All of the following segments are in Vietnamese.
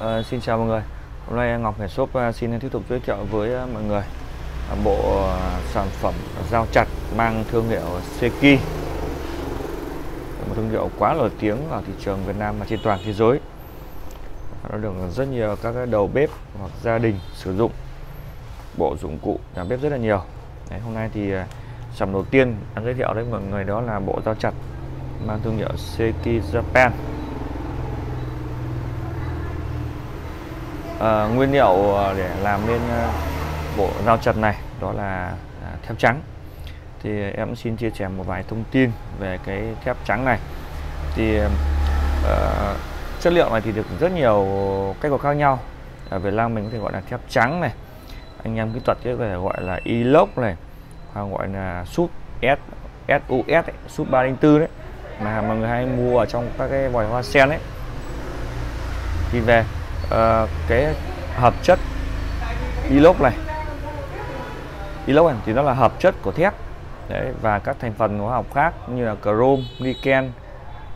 À, xin chào mọi người. Hôm nay Ngọc Hải Shop ờ, xin tiếp tục giới thiệu với ờ, mọi người bộ sản phẩm dao chặt mang thương hiệu Seki. Một thương hiệu quá nổi tiếng ở thị trường Việt Nam và trên toàn thế giới. Nó được rất nhiều các đầu bếp hoặc gia đình sử dụng bộ dụng cụ nhà bếp rất là nhiều. Đấy, hôm nay thì sản đầu tiên đang giới thiệu với mọi người đó là bộ dao chặt mang thương hiệu Seki Japan. À, nguyên liệu ờ, để làm nên ờ, bộ dao chặt này đó là à, thép trắng. Thì em xin chia sẻ một vài thông tin về cái thép trắng này. Thì uh, chất liệu này thì được rất nhiều cách gọi khác nhau. Ở Việt Nam mình có thể gọi là thép trắng này. Anh em kỹ thuật có thể gọi là inox này hoặc gọi là súp S SUS ấy, súp 304 đấy. Mà mọi người hay mua ở trong các cái vòi hoa sen ấy. Thì về uh, cái hợp chất inox này. Inox này thì nó là hợp chất của thép. Đấy, và các thành phần hóa học khác như là chrome, niken, uh,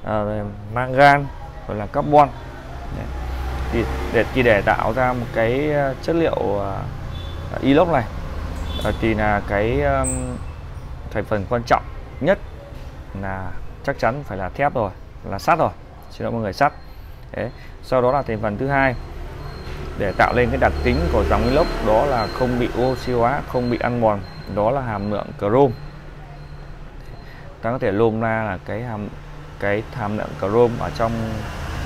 ờ, mangan rồi là carbon. Đấy. thì để thì để tạo ra một cái ờ, chất liệu uh, inox này uh, thì là cái um, thành phần quan trọng nhất là chắc chắn phải là thép rồi là sắt rồi. Xin lỗi mọi người sắt. Đấy. sau đó là thành phần thứ hai. Để tạo lên cái đặc tính của dòng inox đó là không bị oxy hóa không bị ăn mòn. Đó là hàm lượng chrome. Ta có thể lôm ra là cái hàm cái hàm lượng chrome ở trong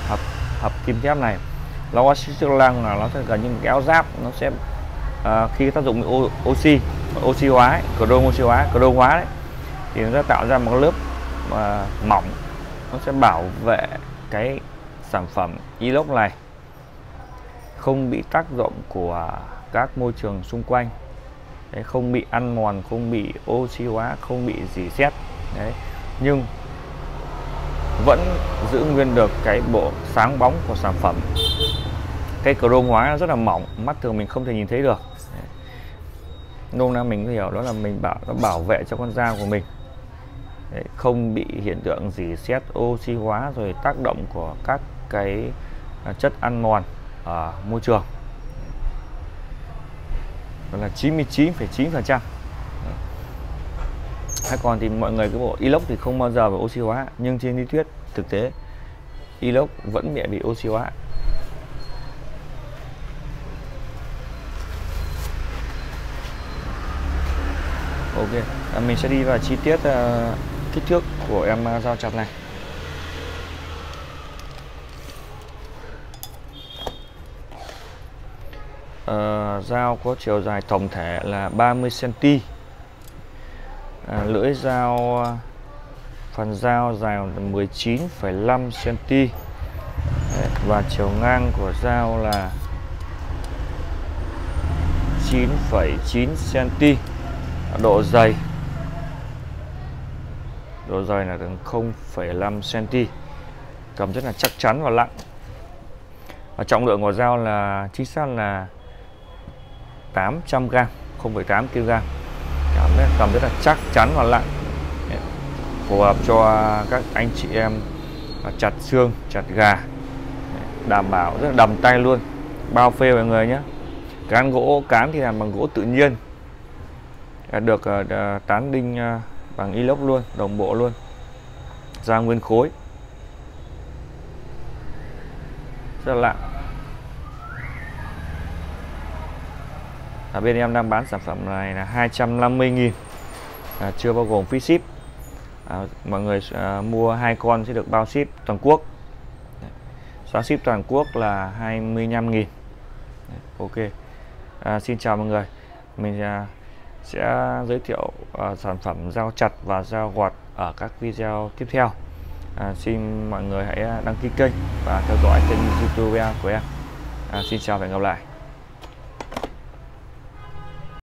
hợp hợp kim thép này. Nó có chức năng là nó sẽ gần như một cái áo giáp nó sẽ uh, khi tác dụng oxy oxy hóa ấy, chrome oxy hóa chrome hóa đấy thì nó sẽ tạo ra một lớp uh, mỏng. Nó sẽ bảo vệ cái sản phẩm inox này. Không bị tác động của các môi trường xung quanh. Đấy, không bị ăn mòn không bị oxy hóa không bị dì xét. Đấy nhưng vẫn giữ nguyên được cái bộ sáng bóng của sản phẩm. Cái chrome hóa rất là mỏng mắt thường mình không thể nhìn thấy được. Nôm na mình hiểu đó là mình bảo nó bảo vệ cho con dao của mình. Đấy, không bị hiện tượng gì xét oxy hóa rồi tác động của các cái à, chất ăn mòn ở môi trường. Đó là 99,9 phần trăm. Hay còn thì mọi người cái bộ inox thì không bao giờ bị oxy hóa nhưng trên lý thuyết thực tế inox vẫn bị bị oxy hóa. Ok à, mình sẽ đi vào chi tiết uh, kích thước của em à, uh, dao chặt này. Uh, dao có chiều dài tổng thể là 30 cm à, lưỡi dao phần dao dài 19,5 cm và chiều ngang của dao là 9,9 cm độ dày. Độ dày là từ 0,5 cm cầm rất là chắc chắn và nặng và trọng lượng của dao là chính xác là 800g 0,8 kg. Cảm thấy cầm rất là chắc chắn và lạnh phù hợp cho các anh chị em chặt xương chặt gà. Đảm bảo rất là đầm tay luôn. Bao phê mọi người nhé. Cán gỗ cán thì làm bằng gỗ tự nhiên. Được ờ, tán đinh ờ, bằng inox luôn đồng bộ luôn. Ra nguyên khối. Rất là lạ. Ở bên em đang bán sản phẩm này là 250.000 à, chưa bao gồm phí ship. À, mọi người à, mua hai con sẽ được bao ship toàn quốc. Giá ship toàn quốc là 25.000 ok. À, xin chào mọi người. Mình à, sẽ giới thiệu à, sản phẩm dao chặt và dao gọt ở các video tiếp theo. À, xin mọi người hãy à, đăng ký kênh và theo dõi kênh youtube của em. À, xin chào và hẹn gặp lại.